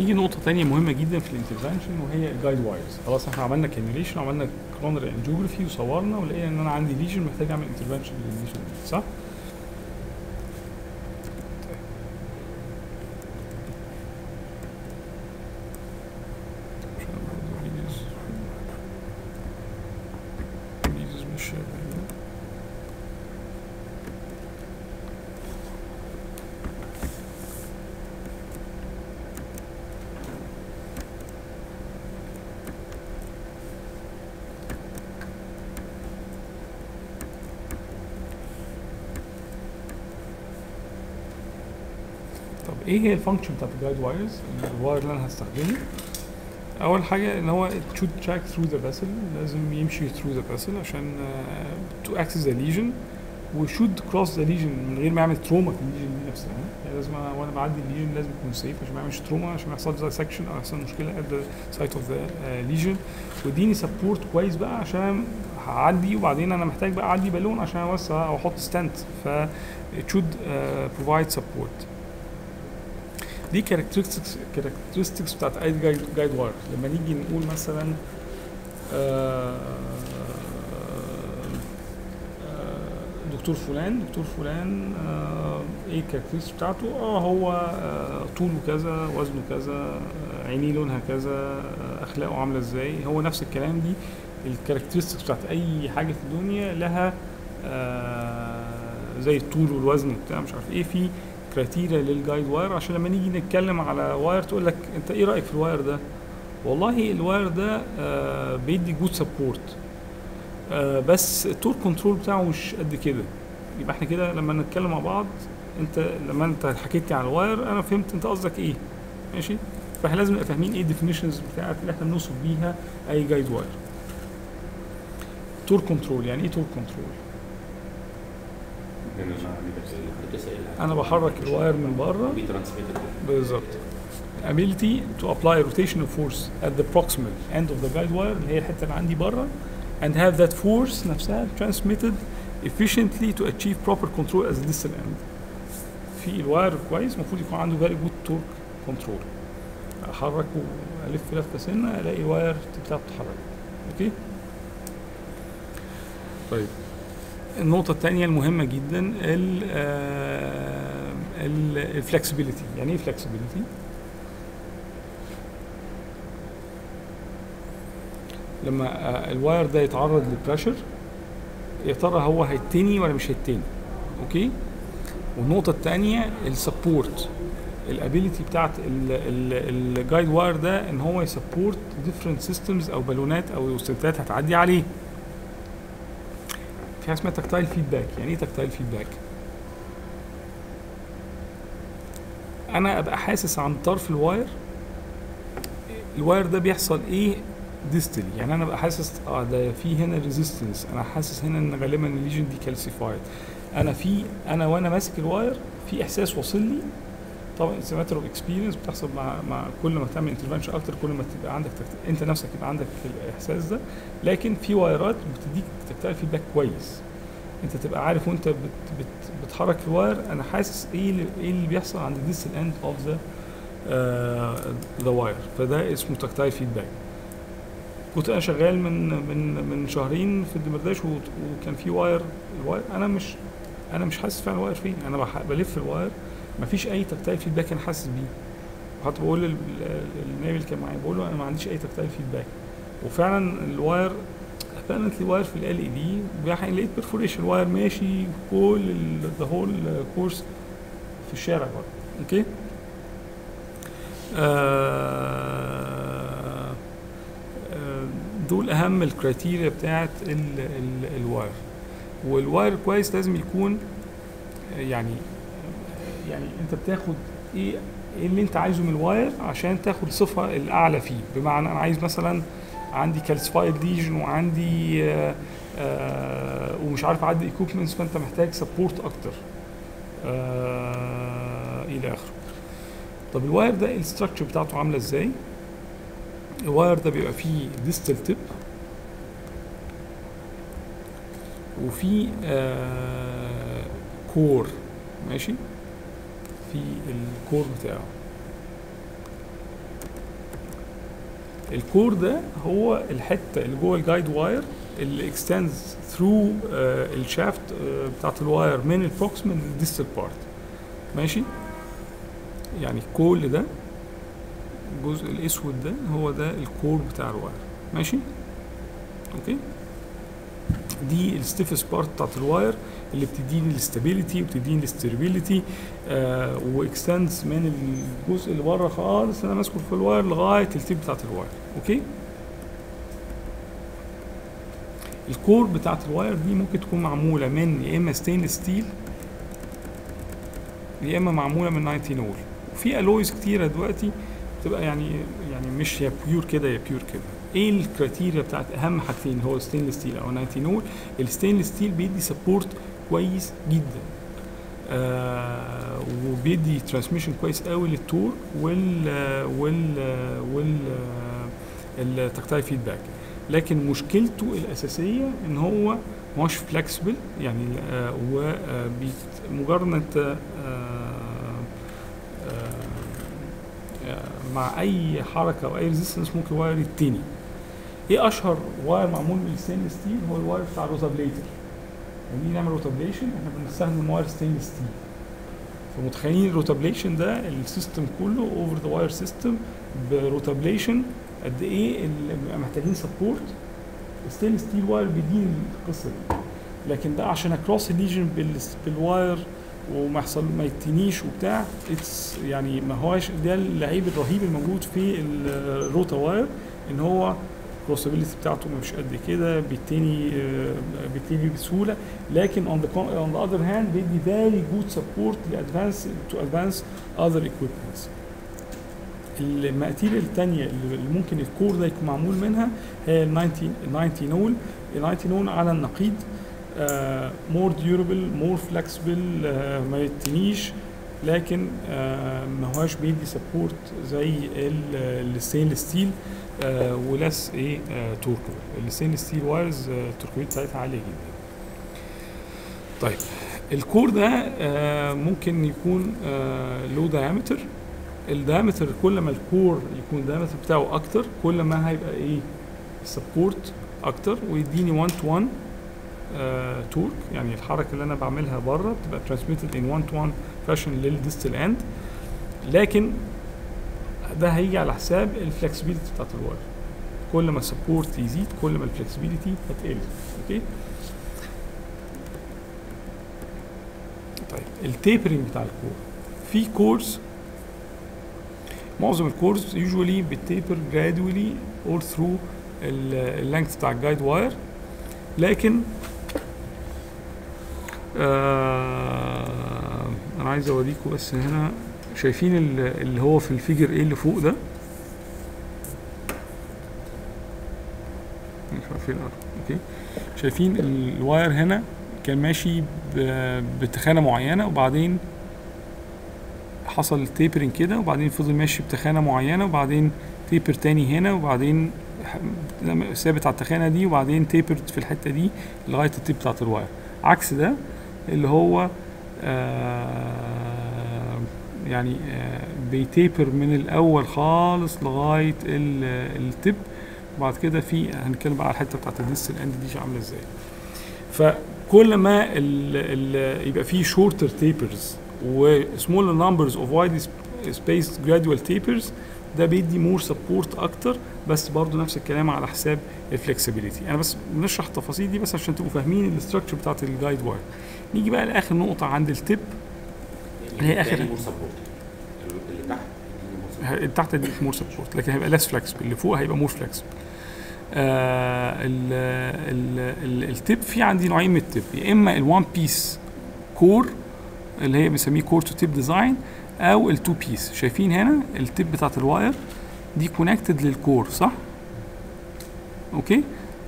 نيجي نقطة تانية مهمة جدا في ال intervention وهي ال guide wires خلاص إحنا عملنا cannulation وعملنا coronary angiography وصورنا ولقينا إن أنا عندي lesion محتاج أعمل انترفنشن للليجن صح؟ عشان برضه ليز- ليزر مش شغالة. طب إيه هي ال function بتاعت ال guide wires ال wire اللي أنا هستخدمه. أول حاجة إن هو it should track through the vessel لازم يمشي through the vessel عشان uh, to access the lesion. و should cross the lesion من غير ما يعمل trauma في ال lesion دي نفسها. يعني لازم وأنا بعدي ال lesion لازم يكون safe عشان ما يعملش trauma عشان ما يحصلش dissection أو يحصل مشكلة the site of the uh, lesion. واديني support كويس بقى عشان هعدي وبعدين أنا محتاج بقى أعدي balloon عشان أوسع أو أحط stent ف it should uh, provide support. دي characteristics characteristics بتاعت اي guide guide wire لما نيجي نقول مثلا آه، آه، دكتور فلان دكتور فلان آه، إيه ال characteristics بتاعته؟ آه هو آه، طوله كذا وزنه كذا آه، عينيه لونها كذا آه، اخلاقه عاملة إزاي؟ هو نفس الكلام دي. ال characteristics بتاعت اي حاجة في الدنيا لها آه، زي الطول والوزن وبتاع مش عارف إيه. في criteria لل guide wire عشان لما نيجي نتكلم على wire تقول لك أنت إيه رأيك في ال wire ده؟ والله ال wire ده آه بيدي good support آه بس ال torque control بتاعه مش قد كده. يبقى إحنا كده لما نتكلم مع بعض أنت لما أنت حكيت لي على ال wire أنا فهمت أنت قصدك إيه. ماشي؟ فإحنا لازم نبقى فاهمين إيه ال definitions بتاعت اللي إحنا بنوصف بيها أي guide wire torque control يعني إيه torque control هنا مع حضرتك سائلها أنا بحرك ال wire من بره بالظبط ability to apply rotational force at the proximal end of the guide wire اللي هي الحته اللي عندي بره and have that force نفسها transmitted efficiently to achieve proper control as a distal end في ال wire كويس المفروض يكون عنده very good torque control احرك والف لفه سنه الاقي ال wire بتاعته بتتحرك okay طيب النقطة الثانية المهمة جدا ال flexibility يعني إيه flexibility؟ لما آه، ال wire ده يتعرض لل pressure يا ترى هو هيتني ولا مش هيتني؟ okay؟ والنقطة الثانية ال support ال ability بتاعت ال guide wire ده إن هو ي support different systems أو balloonات أو stentات هتعدي عليه. في حاجة اسمها tactile feedback يعني إيه tactile feedback أنا أبقى حاسس عن طرف ال wire ال wire ده بيحصل إيه؟ distally يعني أنا أبقى حاسس آه ده في هنا resistance أنا حاسس هنا إن غالبا ال lesion دي calcified أنا في أنا وأنا ماسك ال wire في إحساس واصل لي طبعا it's matter of experience بتحصل مع مع كل ما تعمل intervention أكتر كل ما تبقى عندك tact... انت نفسك يبقى عندك الاحساس ده. لكن في wireات بتديك tactile feedback كويس. انت تبقى عارف وانت بت بت بتحرك في ال wire أنا حاسس إيه اللي إيه اللي بيحصل عند this end of the ذا واير فده اسمه تكتايل فيدباك كنت أنا شغال من من من شهرين في الدمرداش وكان في واير الواير أنا مش أنا مش حاسس فعلا الواير فين. أنا بلف الواير مفيش أي تكتايل فيدباك أنا حاسس بيه. وحتى بقول لل- للنايب اللي كان معايا بقول له أنا ما عنديش أي تكتايل فيدباك وفعلا الواير فعلا الواير في ال اي دي لقيت برفوريشن الواير ماشي كل ذا هول كورس في الشارع برضه. okay؟ آه آه، دول أهم ال criteria بتاعت ال ال ال wire وال wire كويس لازم يكون يعني يعني انت بتاخد إيه إيه اللي انت عايزه من ال wire عشان تاخد الصفة الأعلى فيه. بمعنى أنا عايز مثلا عندي calcified lesion وعندي آه آه ومش عارف أعدي equipments فأنت محتاج support أكتر. آه إلى آخره. طب ال wire ده ال structure بتاعته عاملة إزاي؟ ال wire ده بيبقى فيه distal tip وفي core ماشي؟ في ال core بتاعه. ال core ده هو الحتة اللي جوه الجايد واير اللي اكستندز ثرو الشافت بتاعت الواير من البروكسيمال للديستال بارت ماشي؟ يعني كل ده الجزء الأسود ده هو ده ال core بتاع ال wire ماشي؟ okay؟ دي ال stiffest part بتاعت ال wire اللي بتديني ال stability وبتديني ال stability آه و extends من الجزء اللي بره خالص أنا ماسكه في الواير لغاية التيب بتاعت الواير أوكي؟ الكور بتاعت الواير دي ممكن تكون معمولة من يا إما stainless steel يا إما معمولة من nitinol وفي alloys كتيرة دلوقتي بتبقى يعني يعني مش يا pure كده يا pure كده. إيه ال criteria بتاعت أهم حاجتين؟ هو ال stainless steel أو nitinol ال stainless steel بيدي support كويس جدا. آه وبيدي transmission كويس قوي لل torque وال وال وال ال tactile feedback لكن مشكلته الأساسية إن هو مش flexible يعني آه ومجرد انت آه آه مع أي حركة أو أي resistance ممكن wire يتني إيه اشهر wire معمول من ال stainless steel هو ال wire بتاع ال Rotablator لما نيجي نعمل rotablation إحنا بنستخدم wire stainless steel فمتخيلين ال rotablation ده ال system كله over the wire system ب rotablation قد إيه اللي بيبقى محتاجين support ال stainless steel wire بيديني القصة دي. لكن ده عشان ا cross ال lesion بال wire وما يحصل ما يتنيش وبتاع it's يعني ما هواش ده العيب الرهيب الموجود في ال Rota wire ان هو ال crossability بتاعته مش قد كده بيتني بيتني بسهولة. لكن on the on the other hand بيدي very good support ل advance to advance other equipments. ال material الثانية اللي ممكن ال core ده يكون معمول منها هي ال niti ال nitinol ال nitinol على النقيض more durable more flexible ما يتنيش. لكن آه ما هواش بيدي support زي ال stainless steel آه و less إيه آه torque و ال stainless steel wires ال torque بتاعتها عالية جدا. طيب ال core ده آه ممكن يكون آه low diameter ال diameter كل ما ال core يكون ال diameter بتاعه أكتر كل ما هيبقى إيه support أكتر ويديني 1 to 1 torque. يعني الحركة اللي أنا بعملها بره بتبقى transmitted in 1 to 1 fashion لل distal end لكن ده هيجي على حساب ال flexibility بتاعت ال wire كل ما ال support يزيد كل ما ال flexibility هتقل. okay؟ طيب ال tapering بتاع ال core. في cores معظم ال cores usually بت taper gradually all through ال length بتاع ال guide wire لكن آه أنا عايز أوريكم بس هنا. شايفين اللي هو في ال figure إيه اللي فوق ده؟ مش عارفين. okay. شايفين ال wire هنا كان ماشي بتخانة معينة وبعدين حصل tapering كده وبعدين فضل ماشي بتخانة معينة وبعدين taper تاني هنا وبعدين ثابت على التخانة دي وبعدين tapered في الحتة دي لغاية ال tip بتاعت ال wire. عكس ده اللي هو آه يعني آه بي taper من الأول خالص لغاية ال tip وبعد كده في هنتكلم بقى على الحتة بتاعت ال distal end دي عاملة إزاي. فكل ما ال ال يبقى فيه shorter tapers و small numbers of wide space gradual tapers ده بيدي more support أكتر بس برضو نفس الكلام على حساب ال flexibility أنا بس بنشرح التفاصيل دي بس عشان تبقوا فاهمين ال structure بتاعت ال guide wire نيجي بقى لآخر نقطة عند ال tip اللي هي آخر اللي تحت اللي تحت دي more support لكن هيبقى less flexible اللي فوق هيبقى more flexible آه ال ال ال ال tip في عندي نوعين من ال tip يا إما ال one piece core اللي هي بنسميه core to tip design أو ال two piece شايفين هنا ال tip بتاعت ال wire دي connected لل core صح؟ okay؟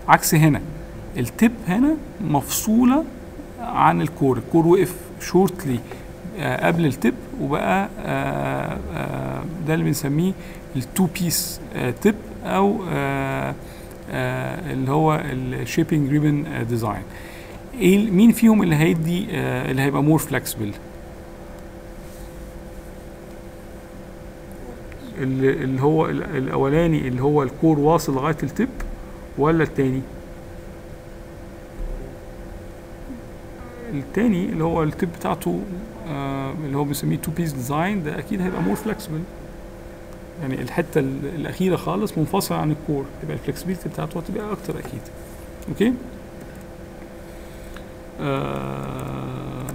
عكس هنا. ال tip هنا مفصولة عن ال core ال core وقف shortly آه قبل ال tip وبقى آه آه ده اللي بنسميه ال two piece tip أو آه آه اللي هو ال shaping ribbon design مين فيهم اللي هيدي آه اللي هيبقى more flexible اللي هو ال- الأولاني اللي هو ال core واصل لغاية ال tip ولا التاني؟ التاني اللي هو ال tip بتاعته آه اللي هو بنسميه two piece design ده أكيد هيبقى more flexible يعني الحتة ال- الأخيرة خالص منفصلة عن ال core يبقى ال flexibility بتاعته هتبقى أكتر أكيد. okay؟ آه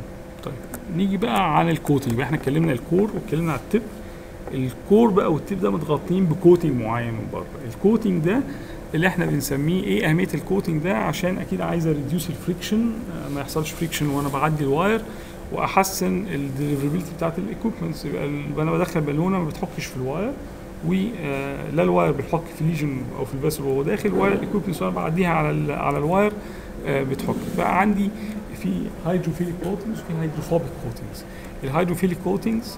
طيب. نيجي بقى عن ال coating يبقى إحنا اتكلمنا ال core واتكلمنا على ال tip ال core بقى وال tip ده متغطين ب coating معين من بره. ال coating ده اللي إحنا بنسميه إيه أهمية ال coating ده؟ عشان أكيد عايز أ reduce ال friction ما يحصلش friction وأنا بعدي ال wire وأحسن ال deliverability بتاعت ال equipments يبقى وأنا بدخل بالونة ما بتحكش في ال wire ولا ال wire بيحك في lesion أو في ال vessel وهو داخل. ولا ال equipments وأنا بعديها على على ال wire آه، بتحك. بقى عندي في hydrophilic coatings وفي hydrophobic coatings ال hydrophilic coatings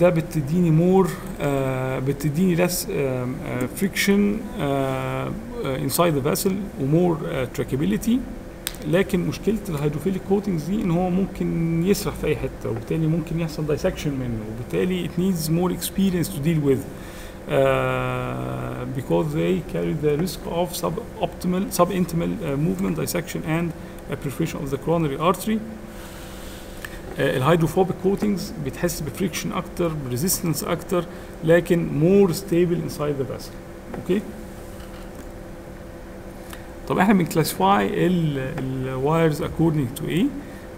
ده بتديني more آه بتديني less friction inside the vessel و more trackability لكن مشكلة ال hydrophilic coatings دي إن هو ممكن يسرح في أي حتة وبالتالي ممكن يحصل dissection منه وبالتالي it needs more experience to deal with uh, because they carry the risk of suboptimal subintimal uh, movement dissection and uh, perforation of the coronary artery. ال hydrophobic coatings بتحس ب friction أكتر ب resistance أكتر لكن more stable inside the vessel okay طب إحنا بن classify ال wires according to إيه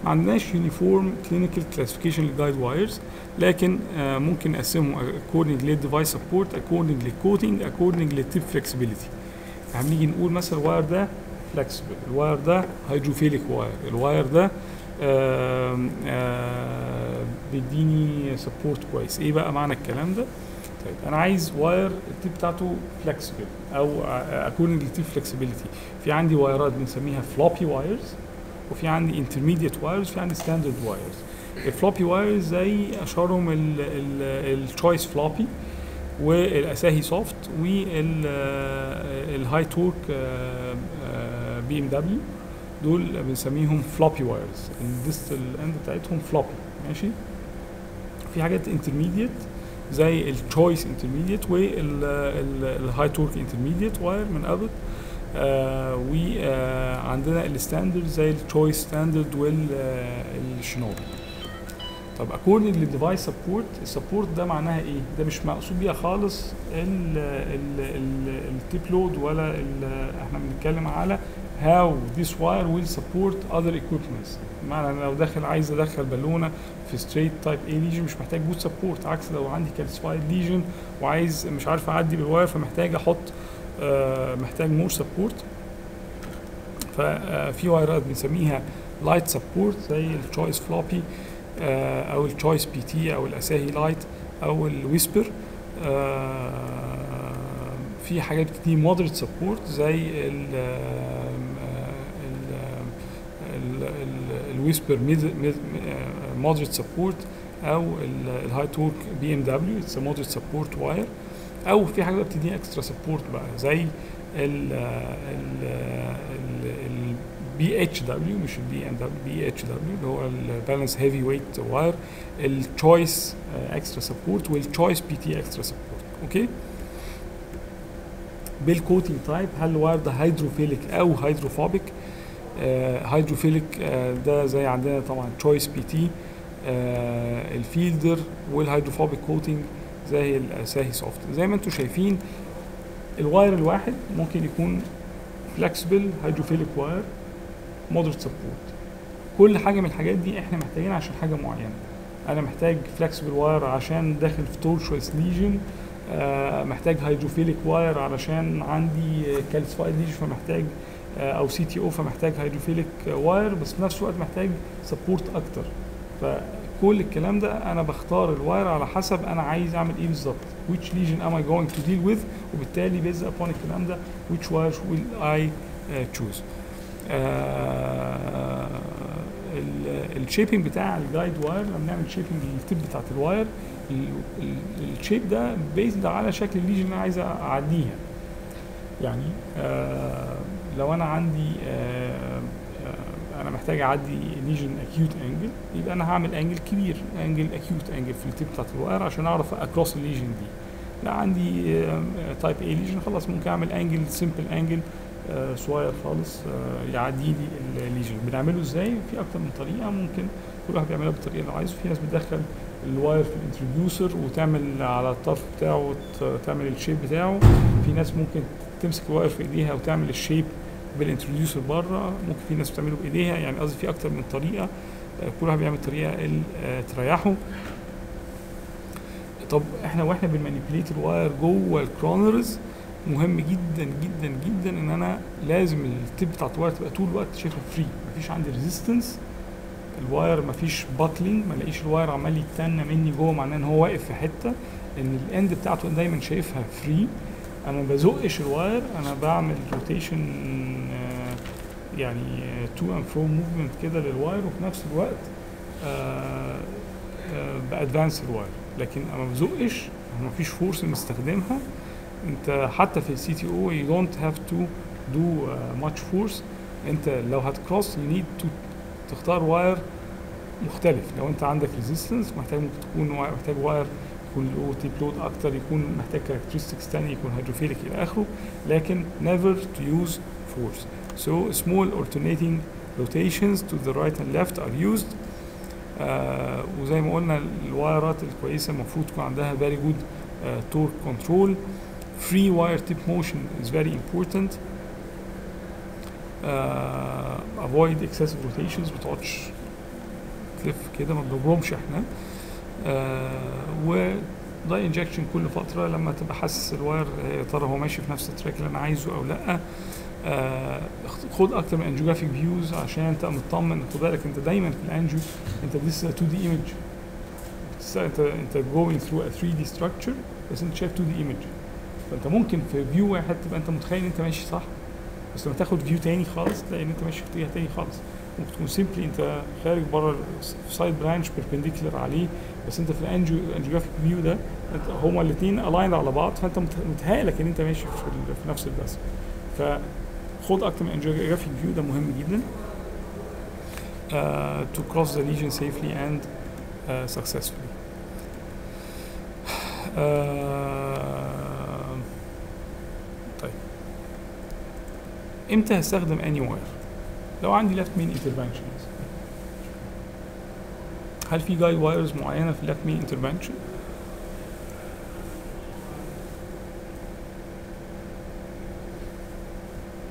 ما عندناش uniform clinical classification لل guide wires لكن آه ممكن نقسمهم according لل device support according لل coating according لل tip flexibility هنيجي نقول مثلا ال wire ده flexible ال wire ده hydrophilic wire ال wire ده آه، بيديني support كويس. إيه بقى معنى الكلام ده؟ طيب أنا عايز wire ال tip بتاعته flexible أو according لل tip flexibility في عندي wire ات بنسميها floppy wires وفي عندي intermediate wires وفي عندي standard wires ال floppy wires زي أشهرهم ال Choice floppy وال Asahi soft وال Hi-Torque BMW دول بنسميهم floppy wires ال distal end بتاعتهم floppy ماشي؟ في حاجات intermediate زي ال Choice intermediate وال Hi-Torque intermediate wire من آه وعندنا ال standard زي ال Choice standard وال Shinobi طب according لل device support ال support ده معناها إيه؟ ده مش مقصود بيها خالص ال tip load ولا ال- إحنا بنتكلم على how this wire will support other equipments. بمعنى أنا لو داخل عايز أدخل بالونة في straight type A lesion مش محتاج good support. عكس لو عندي calcified lesion وعايز مش عارف أعدي بال wire فمحتاج أحط آه، محتاج more support ففي wire ات بنسميها light support زي ال Choice floppy أو ال Choice PT أو ال Asahi light أو ال Whisper في حاجات بتدي moderate support زي ال ال Whisper moderate support أو ال Hi-Torque BMW it's moderate support wire أو في حاجة بقى بتديني extra support بقى زي ال ال BHW مش البي ام دبليو بي اتش دبليو اللي هو ال balance heavyweight wire ال Choice extra support وال Choice PT extra support okay بال coating type هل ال wire ده hydrophilic أو hydrophobic hydrophilic ده زي عندنا طبعا Choice PT ال Fielder وال hydrophobic coating زي ال Asahi soft زي ما أنتم شايفين ال wire الواحد ممكن يكون flexible hydrophilic wire moderate support كل حاجة من الحاجات دي إحنا محتاجينها عشان حاجة معينة. أنا محتاج flexible wire عشان داخل في tortuous lesion آه محتاج hydrophilic wire علشان عندي calcified lesion فمحتاج آه أو CTO فمحتاج hydrophilic wire بس في نفس الوقت محتاج support أكتر. فكل الكلام ده أنا بختار ال wire على حسب أنا عايز أعمل إيه بالظبط. Which lesion am I going to deal with وبالتالي based upon الكلام ده which wire will I uh, choose. آه ال shaping بتاع ال guide wire لما بنعمل shaping لل tip بتاعت ال wire ال shape ده based على شكل ال lesion اللي أنا عايز أعديها. يعني آه لو أنا عندي آه آه أنا محتاج أعدي lesion acute angle يبقى أنا هعمل angle كبير angle acute angle في ال tip بتاعت ال wire عشان أعرف أ cross ال lesion دي. لا عندي type A lesion خلاص ممكن أعمل angle simple angle صغير خالص آه، يعدي لي ال lesion بنعمله إزاي؟ في أكتر من طريقة ممكن كل واحد بيعملها بالطريقة اللي عايزه. في ناس بتدخل ال wire في ال introducer وتعمل على الطرف بتاعه تعمل ال shape بتاعه. في ناس ممكن تمسك ال wire في إيديها وتعمل ال shape بال introducer بره ممكن في ناس بتعمله بإيديها يعني قصدي في أكتر من طريقة آه، كل واحد بيعمل الطريقة اللي آه، تريحه. طب إحنا وإحنا بن manipulate ال wire جوه ال coronaries مهم جدا جدا جدا إن أنا لازم ال tip بتاعت ال wire تبقى طول الوقت شايفها free مفيش عندي resistance ال wire مفيش buckling ما الاقيش ال wire عمال يتنى مني جوه معناه إن هو واقف في حتة إن ال end بتاعته دايما شايفها free أنا بزقش ال wire أنا بعمل rotation يعني to and fro movement كده لل wire وفي نفس الوقت بأ advance ال wire. لكن أنا ما بزقش ما فيش force بنستخدمها أنت حتى في ال CTO you don't have to do much force أنت لو هت cross you need to تختار wire مختلف. لو أنت عندك resistance محتاج ممكن تكون محتاج wire يكون له tip load أكتر يكون محتاج characteristics تانية يكون hydrophilic إلى اخره لكن never to use force so small alternating rotations to the right and left are used آه وزي ما قلنا الوايرات الكويسه المفروض تكون عندها very good آه torque control free wire tip motion is very important آه avoid excessive rotations ما تقعدش تلف كده ما بنبرمش إحنا و dye injection كل فترة لما تبقى حاسس ال wire يا ترى هو ماشي في نفس ال track اللي أنا عايزه أو لأ؟ آه خد أكتر من angiographic views عشان تبقى مطمن. خد بالك أنت دايما في ال angio أنت a 2 D image أنت أنت through a 3 D structure بس أنت شايف 2 D image فأنت ممكن في view واحد تبقى أنت متخيل إن أنت ماشي صح بس لما تاخد view تاني خالص تلاقي إن أنت ماشي في اتجاه تاني خالص. ممكن تكون simply انت خارج بره side branch perpendicular عليه بس انت في ال angio ال angiographic view ده هما الاثنين aligned على بعض فانت مت- متهيألك ان انت ماشي في, في نفس الرسم فخد أكتر من angiographic view ده مهم جدا. uh, to cross the lesion safely and uh, successfully. آه، طيب. إمتى هستخدم any wire لو عندي left main interventions هل في guide wires معينة في ال left main intervention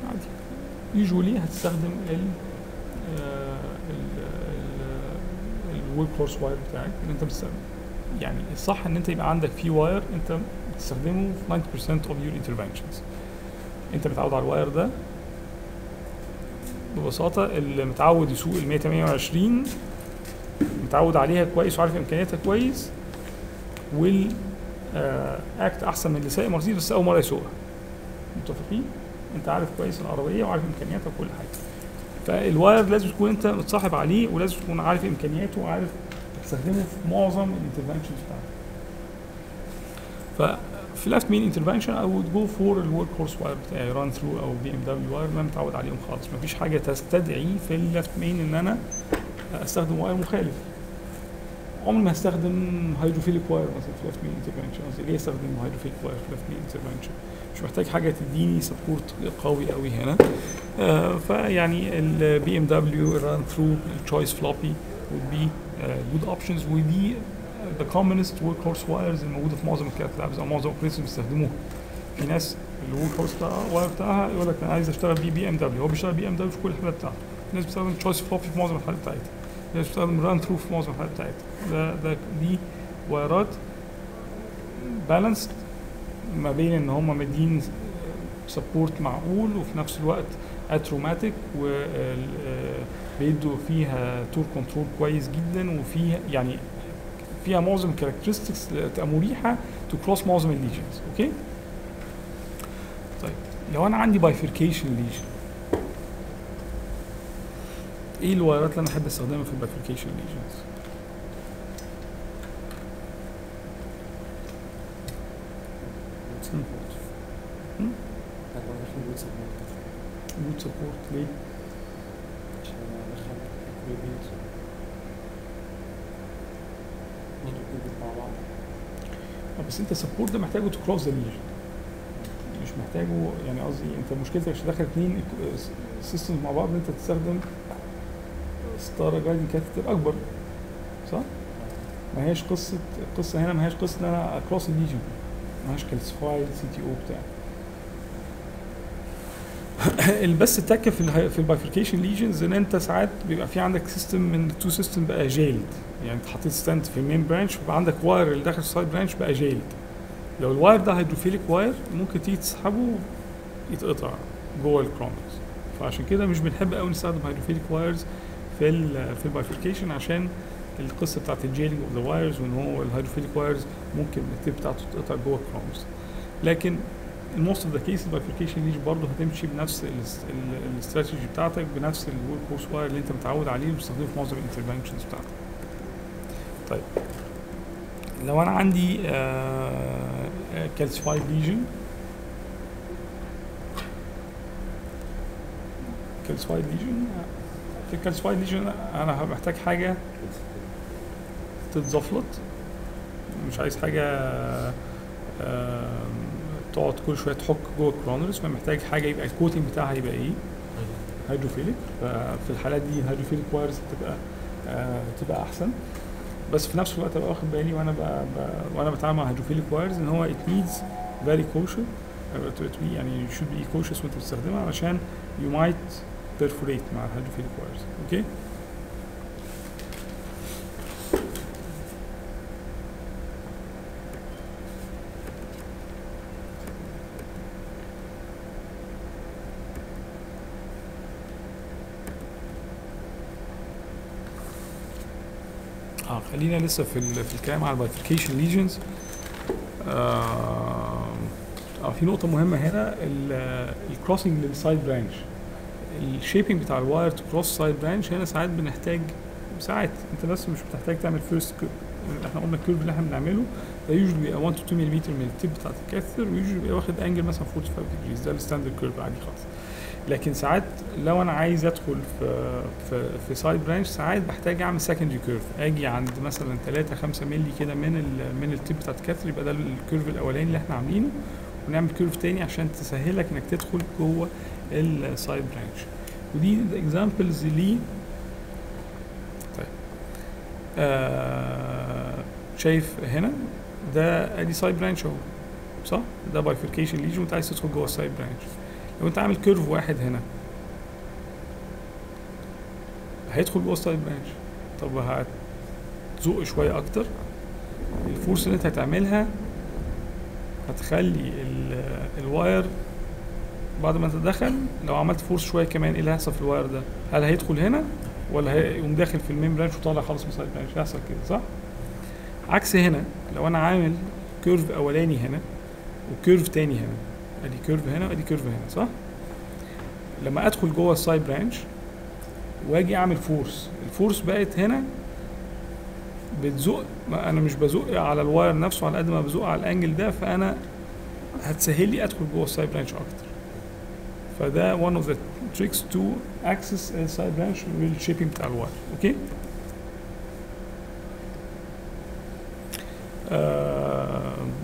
عادي. هتستخدم ال ال workhorse wire بتاعك اللي أنت بتستخدم يعني الصح إن أنت يبقى عندك في wire أنت بتستخدمه في 90% of your interventions. أنت متعود على ال wire ده ببساطة اللي متعود يسوق ال 100 120 متعود عليها كويس وعارف إمكانياتها كويس و will act أحسن من اللي سايق مرسيدس بس أول مرة يسوقها. متفقين؟ أنت عارف كويس العربية وعارف إمكانياتها وكل حاجة. فال wire لازم تكون أنت متصاحب عليه ولازم تكون عارف إمكانياته وعارف تستخدمه في معظم ال interventions بتاعتك ففي left main intervention I would go for ال workhorse wire بتاعي Runthrough أو BMW wire اللي أنا متعود عليهم خالص. مفيش حاجة تستدعي في ال left main إن أنا أستخدم wire مخالف. عمري ما هستخدم hydrophilic wire مثلا في left main intervention قصدي ليه أستخدم hydrophilic wire في left main intervention مش محتاج حاجة تديني support قوي قوي هنا. فيعني ال BMW Runthrough ال Choice Floppy would be uh, good options. ودي the commonest workhorse wires الموجوده في معظم ال cath labs أو معظم ال operators بيستخدموها. في ناس ال workhorse بتاع wire بتاعها يقول لك أنا عايز أشتغل بيه BMW هو بيشتغل BMW في كل الحالات بتاعته. في ناس بتستخدم Choice Floppy في معظم الحالات بتاعتها. في ناس بتستخدم Runthrough في معظم الحالات بتاعتها. ده ده دي وايرات balanced ما بين إن هم مدين support معقول وفي نفس الوقت atraumatic وبيدوا فيها torque control كويس جدا وفيها يعني فيها معظم ال characteristics تبقى مريحه to cross معظم ال lesions okay طيب لو أنا عندي بايفركيشن ليجن إيه الوايرات اللي أنا أحب أستخدمها في البايفركيشن ليجنز بوت سبورت ليه عشان ادخل repeat not repeated مع بعض آه، بس انت سبورت ده محتاجه تكروس ذا ليجن مش محتاجه يعني قصدي انت مشكلتك عشان داخل اتنين systems مع بعض ان انت تستخدم ستار guiding catheter أكبر صح؟ ما هيش قصة القصة هنا ما هيش قصة إن أنا أ cross ال lesion ما هيش calcified CTO بتاع بس التكه في ال في ال bifurcation lesions إن أنت ساعات بيبقى في عندك system من ال two system بقى jailed يعني انت حطيت stent في ال main branch فبقى عندك wire اللي داخل ال side branch بقى jailed لو ال wire ده hydrophilic wire ممكن تيجي تسحبه يتقطع جوه ال coronaries فعشان كده مش بنحب قوي نستخدم hydrophilic wires في ال في ال bifurcation عشان القصة بتاعت ال jailing of the wires وإن هو ال hydrophilic wires ممكن ال tip بتاعته تتقطع جوه ال coronaries لكن most of the cases ال bifurcation lesion برضه هتمشي بنفس الاستراتيجي بتاعتك بنفس ال workhorse wire اللي انت متعود عليه وبتستخدمه في معظم ال interventions بتاعتك. طيب. لو أنا عندي calcified lesion. calcified lesion؟ في ال calcified lesion أنا محتاج حاجة تتزفلط. مش عايز حاجة آم، تقعد كل شوية تحك جوه ال coronaries فمحتاج حاجة يبقى ال coating بتاعها يبقى إيه؟ hydrophilic. ففي الحالات دي ال hydrophilic wires تبقى آه تبقى أحسن. بس في نفس الوقت أبقى واخد بالي وأنا ب... ب... وأنا بتعامل مع hydrophilic wires إن هو uh, to, to be يعني you should be cautious وأنت بتستخدمها علشان you might perforate مع ال hydrophilic wires okay آه خلينا لسه في في الكلام على ال bifurcation lesions آه آه، في نقطة مهمة هنا ال crossing لل side branch ال shaping بتاع ال wire to cross side branch هنا ساعات بنحتاج ساعات انت بس مش بتحتاج تعمل first إحنا قلنا ال curve اللي إحنا بنعمله ده usually بيبقى 1 to 2 ملم من ال tip بتاعت ال catheter و usually بيبقى واخد angle مثلا 45 degrees ده ال standard curve عادي خالص. لكن ساعات لو أنا عايز أدخل في في في side branch ساعات بحتاج أعمل secondary curve آجي عند مثلا 3 5 مللي كده من ال من ال tip بتاعت ال catheter يبقى ده ال curve الأولاني اللي إحنا عاملينه ونعمل curve تاني عشان تسهلك إنك تدخل جوه ال side branch ودي examples ليه طيب. آه شايف هنا؟ ده أدي side branch أهو. صح؟ ده bifurcation lesion وانت عايز تدخل جوه ال side branch لو انت عامل curve واحد هنا هيدخل جوه ال side branch طب هتزق شوية أكتر ال force اللي انت هتعملها هتخلي ال- ال wire بعد ما انت دخل لو عملت force شوية كمان إيه اللي هيحصل في ال wire ده؟ هل هيدخل هنا ولا هيقوم داخل في ال main branch وطالع خالص من ال side branch؟ هيحصل كده صح؟ عكس هنا لو أنا عامل curve أولاني هنا و curve تاني هنا أدي curve هنا وادي curve هنا صح؟ لما أدخل جوه ال side branch وأجي أعمل force ال force بقت هنا بتزق ما أنا مش بزق على ال wire نفسه على قد ما بزق على ال angle ده فأنا هتسهل لي أدخل جوه ال side branch أكتر. فده one of the tricks to access ال side branch وال shaping بتاع ال wire okay؟ آه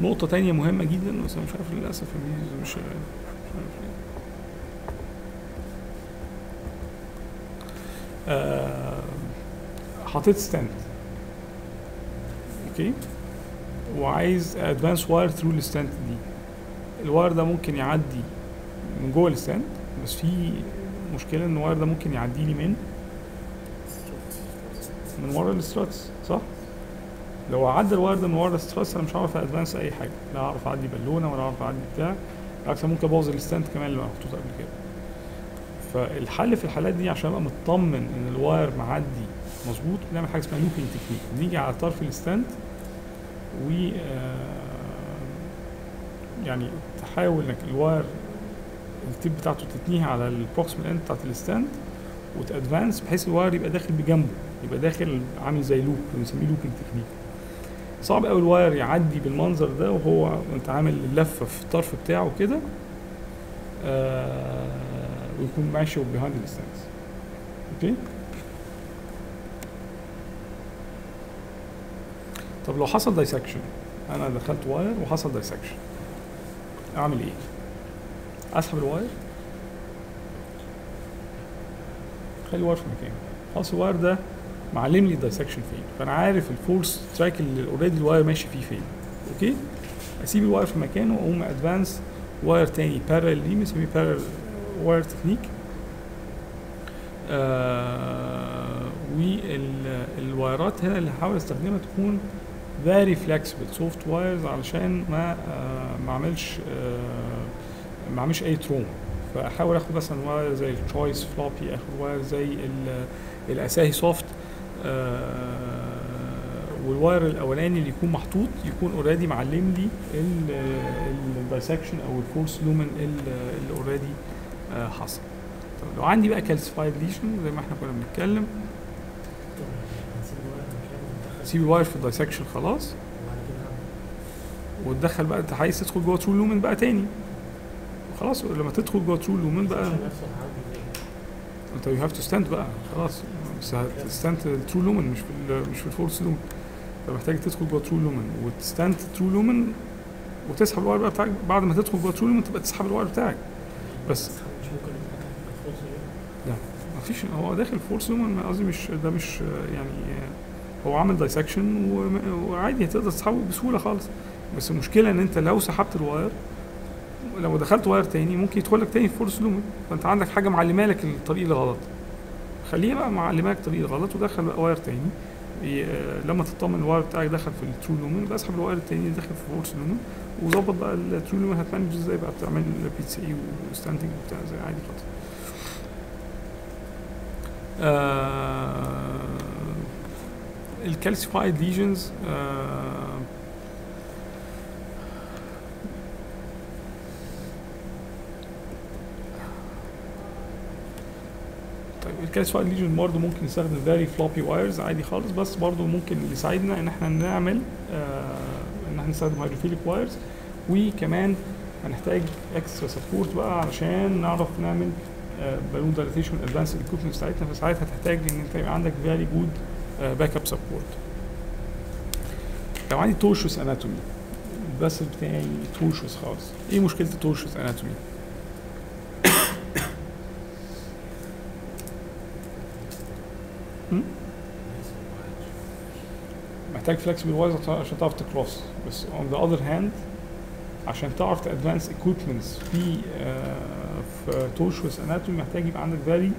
نقطة تانية مهمة جدا بس أنا مش عارف للأسف مش مش عارف. آه حطيت stent okay؟ وعايز advance wire through ال stent دي. ال wire ده ممكن يعدي من جوه ال stent بس في مشكلة إن ال wire ده ممكن يعدي لي من من ورا ال struts صح؟ لو عدى ال wire ده من ورا ال struts أنا مش هعرف advance أي حاجة لا هعرف أعدي بالونة ولا هعرف أعدي بتاع بالعكس ممكن أبوظ ال stent كمان اللي محطوط قبل كده. فالحل في الحالات دي عشان أبقى مطمن إن ال wire معدي مظبوط بنعمل حاجة اسمها looping technique بنيجي على طرف ال stent و آه، يعني تحاول إنك ال wire ال tip بتاعته تتنيها على ال proximal end بتاعت ال stent وت advance بحيث ال wire يبقى داخل بجنبه يبقى داخل عامل زي loop بنسميه looping technique. صعب قوي ال wire يعدي بالمنظر ده وهو وانت عامل اللفه في الطرف بتاعه كده آه، ويكون ماشي behind the stents okay؟ طب لو حصل dissection أنا دخلت wire وحصل dissection أعمل إيه؟ أسحب ال wire؟ خلي ال wire في مكانه خلاص ال wire ده معلم لي ال dissection فين. فأنا عارف ال false track اللي already ال wire ماشي فيه فين. okay؟ أسيب ال wire في مكانه وأقوم advance wire تاني. parallel ليه؟ بنسميه parallel wire technique وال wireات هنا اللي هحاول أستخدمها تكون very flexible. soft wires علشان ما آه ما أعملش آه ما أعملش أي trauma فأحاول آخد مثلا wire زي ال Choice Floppy آخد wire زي ال- ال Asahi soft وال wire الأولاني اللي يكون محطوط يكون already معلم لي ال dissection أو ال false lumen اللي already حصل. طب لو عندي بقى calcified lesion زي ما إحنا كنا بنتكلم سيب ال wire في ال dissection خلاص. وتدخل بقى انت عايز تدخل جوه true lumen بقى تاني. خلاص لما تدخل جوه true lumen بقى انت you have to stent بقى خلاص. بس هت stent ال true lumen مش في مش في ال false lumen. انت محتاج تدخل جوه true lumen. وت stent true lumen وتسحب ال wire بقى بتاعك. بعد ما تدخل جوه true lumen تبقى تسحب ال wire بتاعك. بس. مش ممكن يتفتح في الفرصة دي مفيش. هو داخل false lumen قصدي مش ده مش يعني هو عامل dissection وعادي هتقدر تسحبه بسهولة خالص. بس المشكلة إن أنت لو سحبت ال wire لو دخلت wire تاني ممكن يدخل لك تاني false lumen. فأنت عندك حاجة معلمة لك الطريق الغلط. خليها بقى معلمه لك الطريق الغلط ودخل بقى wire تاني. ي- لما تطمن ال wire بتاعك دخل في ال true lumen يبقى اسحب ال wire التاني داخل في false lumen وظبط بقى ال true lumen هت manage إزاي بقى بتعمل PCI و stenting وبتاع زي عادي خالص. آه ال calcified lesions آه طيب ال calcified lesion برضه ممكن نستخدم very floppy wires عادي خالص بس برضه ممكن اللي يساعدنا إن إحنا نعمل آه إن إحنا نستخدم hydrophilic wires وكمان هنحتاج extra support بقى علشان نعرف نعمل balloon dilatation advance ال equipment بتاعتنا. فساعتها هتحتاج إن أنت يبقى عندك very good backup support لو عندي tortuous anatomy ال vessel بتاعي tortuous خالص. إيه مشكلة ال tortuous anatomy محتاج flexible wires عشان تعرف ت cross بس on the other hand عشان تعرف ت advance equipments في آه في tortuous anatomy محتاج يبقى عندك very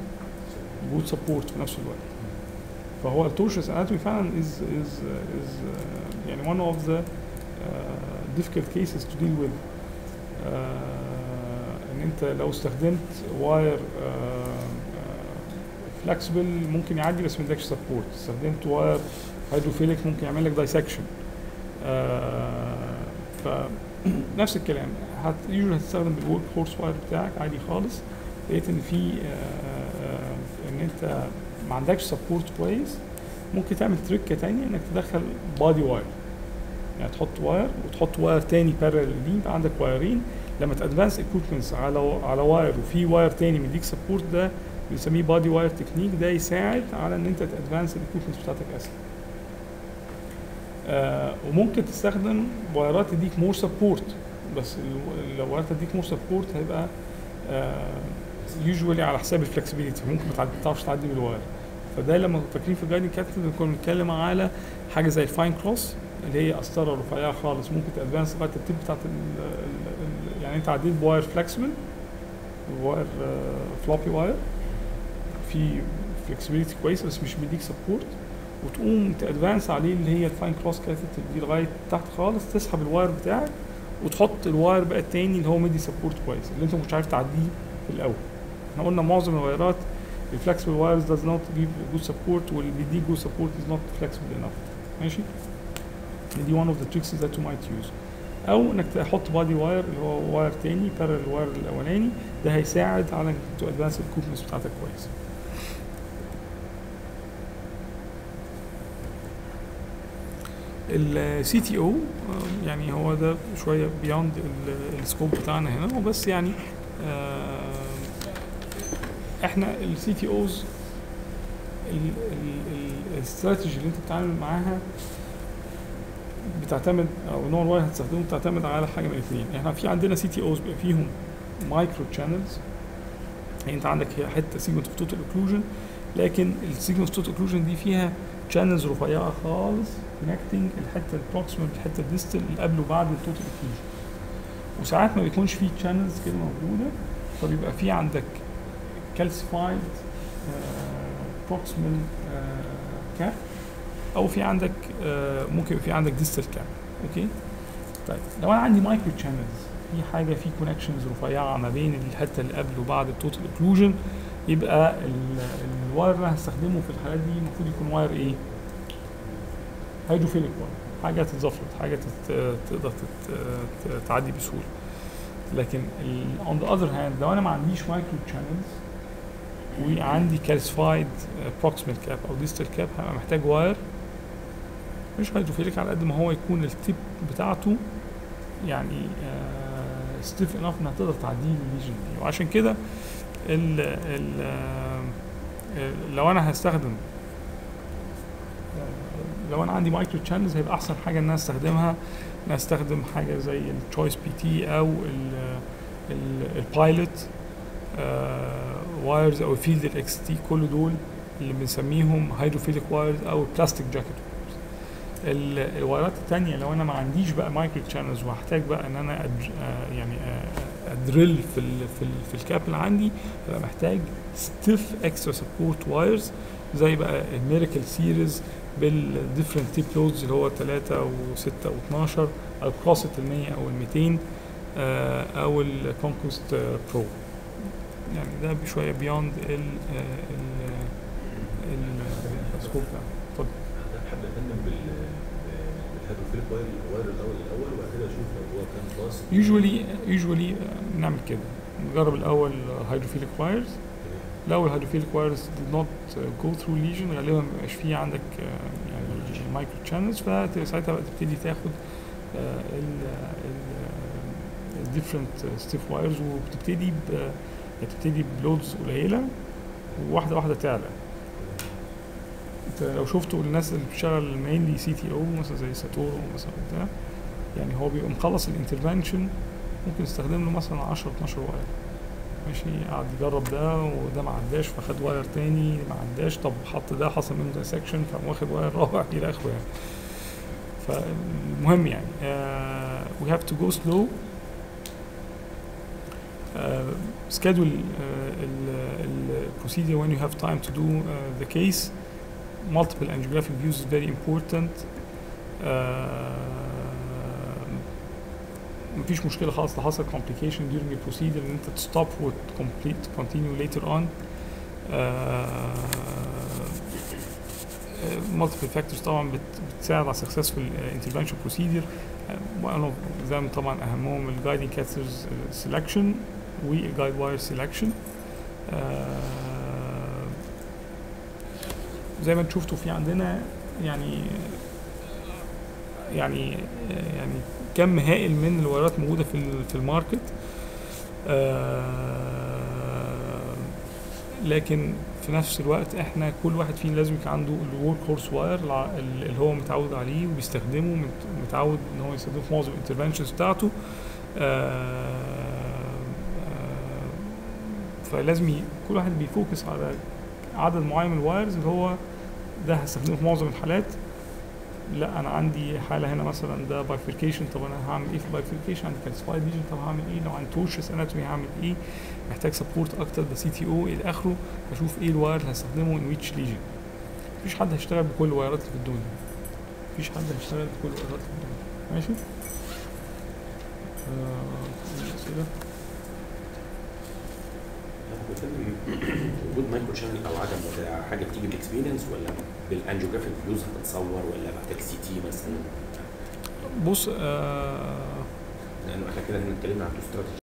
good support في نفس الوقت. فهو ال tortuous anatomy فعلا is is uh, يعني one of the uh, difficult cases to deal with. uh, إن أنت لو استخدمت wire flexible ممكن يعدي بس ما يدكش support استخدمت wire hydrophilic ممكن يعمل لك dissection فنفس الكلام. هت usually هتستخدم ال workhorse wire بتاعك عادي خالص. لقيت إن في آه، آه، إن أنت ما عندكش support كويس ممكن تعمل تريكه تانية إنك تدخل buddy wire يعني تحط wire وتحط wire تاني parallel ليه. يبقى عندك وايرين لما ت advance equipments على على wire وفي wire تاني مديك support ده بنسميه buddy wire technique ده يساعد على إن أنت ت advance ال equipments بتاعتك أسهل. آه وممكن تستخدم وايرات تديك more support بس لو وايرات تديك more support هيبقى usually على حساب ال flexibility ممكن ما تعرفش تعدي بال wire فده لما فاكرين في ال guiding catheter كنا بنتكلم على حاجة زي ال Finecross اللي هي قسطرة رفيعة خالص. ممكن ت advance لغايه ال tip بتاعت يعني انت عديت ب wire flexible wire floppy wire في flexibility كويسة بس مش بيديك support وتقوم ت advance عليه اللي هي ال Finecross catheter دي لغاية تحت خالص تسحب ال wire بتاعك وتحط ال wire بقى التاني اللي هو مدي support كويس اللي انت مش عارف تعديه في الأول. إحنا قلنا معظم الوايرات ال flexible wires does not give good support واللي بيديك good support is not flexible enough. ماشي؟ دي one of the tricks that you might use. أو إنك تحط buddy wire اللي هو wire تاني parallel ال wire الأولاني ده هيساعد على إنك advance ال equipments بتاعتك كويس. ال CTO يعني هو ده شوية beyond ال scope بتاعنا هنا. وبس يعني آه، إحنا ال CTOs الاستراتيجي اللي انت بتتعامل معاها بتعتمد أو نوع ال wire هتستخدمه بتعتمد على حاجة من الاثنين إحنا في عندنا CTOs بيبقى فيهم micro channels يعني انت عندك حتة segment of total occlusion لكن ال segment of total occlusion دي فيها channels رفيعة خالص connecting الحتة ال proximal بالحته ال distal اللي قبل وبعد ال total occlusion وساعات ما بيكونش فيه channels كده موجودة فبيبقى في عندك calcified proximal cap أو في عندك آه، ممكن في عندك distal cap okay؟ طيب لو أنا عندي micro channels في حاجة في connections رفيعة ما بين الحتة اللي قبل وبعد ال total occlusion يبقى ال- ال wire اللي هستخدمه في الحالات دي المفروض يكون wire إيه؟ hydrophilic wire حاجة تتزفرط حاجة. تقدر تعدي بسهولة لكن on the other hand لو أنا ما عنديش micro channels وعندي calcified proximal cap أو distal cap هبقى محتاج wire مش hydrophilic على قد ما هو يكون ال tip بتاعته يعني stiff enough إنها تقدر تعدي لي ال lesion دي وعشان كده ال ال لو أنا هستخدم آه، لو أنا عندي micro channels هيبقى أحسن حاجة إن أنا أستخدمها إن أنا أستخدم حاجة زي ال Choice PT أو ال Pilot wires أو ال Fielder XT كل دول اللي بنسميهم hydrophilic wires أو plastic jacket ال- الوايرات التانية لو أنا ما عنديش بقى micro channels وهحتاج بقى إن أنا. آه يعني آه ا drill في ال في, ال في ال cap اللي عندي ببقى محتاج stiff extra support wires زي بقى ال Miracle series بال different tip loads اللي هو 3 و6 و12 أو ال 100 أو ال 200 آه أو ال Conquest Pro يعني ده بشوية beyond ال ال ال ال scope ده. wire ال wire الأول الأول وبعد كده أشوف لو هو كان pass usually usually بنعمل كده. نجرب الأول hydrophilic wires لو ال hydrophilic wires did not go through lesion. غالبا ما بيبقاش فيه عندك آه، يعني micro channels فساعتها بقى تبتدي تاخد ال ال different stiff wires وبتبتدي بتبتدي ب loads قليلة. وواحدة واحدة تعلى. انت لو شفتوا الناس اللي بتشتغل mainly CTO مثلا زي ساتورو مثلا بتاع يعني هو بيبقى مخلص ال intervention ممكن يستخدم له مثلا 10 12 wire ماشي قعد يجرب ده وده ما عداش فخد wire تاني ما عداش طب حط ده حصل منه dissection فقام واخد wire رابع إلى آخره يعني. فالمهم يعني uh, we have to go slow. uh, schedule uh, ال- ال- procedure when you have time to do uh, the case. Multiple angiographic views is very important uh, مفيش مشكلة خالص لو حصل complication during the procedure ان انت stop و complete continue later on uh, uh, multiple factors طبعا بت بتساعد على successful uh, uh, one of them طبعا اهمهم ال guiding catheters selection وال guide wire uh, زي ما أنتم شفتوا في عندنا يعني يعني يعني كم هائل من ال wireات موجودة في في ال market. آه، لكن في نفس الوقت إحنا كل واحد فينا لازم يكون عنده ال workhorse wire اللي هو متعود عليه وبيستخدمه مت- متعود إن هو يستخدمه في معظم ال interventions بتاعته. آه، آه، فلازم كل واحد بي focus على عدد معين من ال wires اللي هو ده هستخدمه في معظم الحالات. لا أنا عندي حالة هنا مثلا ده bifurcation طب أنا هعمل إيه في bifurcation عندي calcified lesion طب هعمل إيه؟ لو عندي tortuous anatomy هعمل إيه؟ محتاج support أكتر ده CTO إلى آخره. هشوف إيه ال wire اللي هستخدمه in which lesion مفيش حد هيشتغل بكل ال wireات اللي في الدنيا. مفيش حد هيشتغل بكل ال wireات اللي في الدنيا. ماشي؟ آه،؟ وجود micro channel أو عدم ده حاجة بتيجي بال experience ولا بال angiographic views هتتصور ولا محتاج CT مثلا؟ بص آه لأنه إحنا كده اتكلمنا عن two strategy